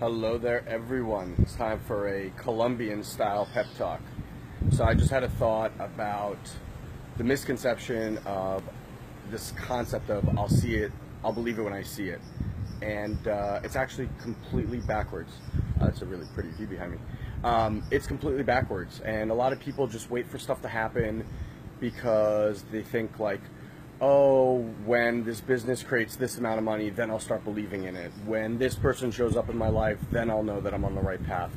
Hello there, everyone. It's time for a Colombian style pep talk. So, I just had a thought about the misconception of this concept of I'll see it, I'll believe it when I see it. And uh, it's actually completely backwards. Uh, that's a really pretty view behind me. Um, it's completely backwards. And a lot of people just wait for stuff to happen because they think, like, oh, when this business creates this amount of money, then I'll start believing in it. When this person shows up in my life, then I'll know that I'm on the right path.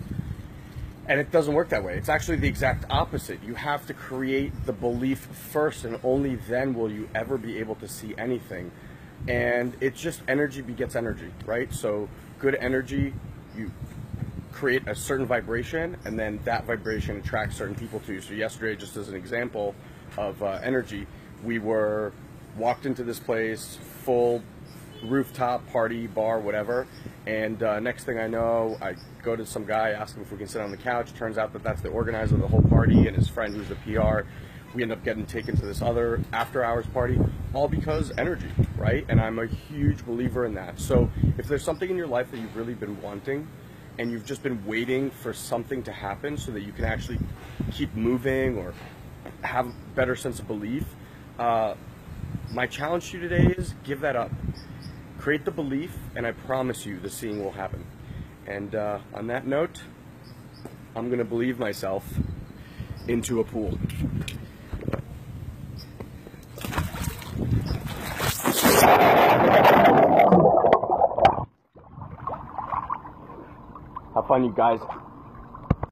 And it doesn't work that way. It's actually the exact opposite. You have to create the belief first, and only then will you ever be able to see anything. And it's just energy begets energy, right? So, good energy, you create a certain vibration, and then that vibration attracts certain people to you. So, yesterday, just as an example of uh, energy, we were walked into this place, full rooftop party, bar, whatever. And uh, next thing I know, I go to some guy, ask him if we can sit on the couch. Turns out that that's the organizer of the whole party and his friend who's the PR. We end up getting taken to this other after hours party, all because energy, right? And I'm a huge believer in that. So if there's something in your life that you've really been wanting, and you've just been waiting for something to happen so that you can actually keep moving or have a better sense of belief, uh, my challenge to you today is give that up. Create the belief, and I promise you the seeing will happen. And uh, on that note, I'm going to believe myself into a pool. Have fun, you guys.